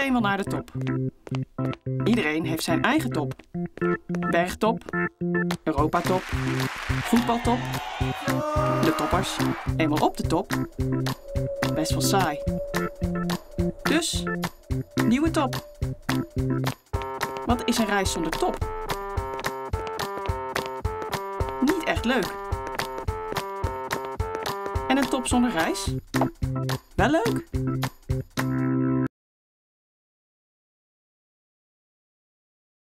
eenmaal naar de top. Iedereen heeft zijn eigen top. Bergtop, Europatop, voetbaltop. De toppers, eenmaal op de top. Best wel saai. Dus, nieuwe top. Wat is een reis zonder top? Niet echt leuk. En een top zonder reis? Wel leuk.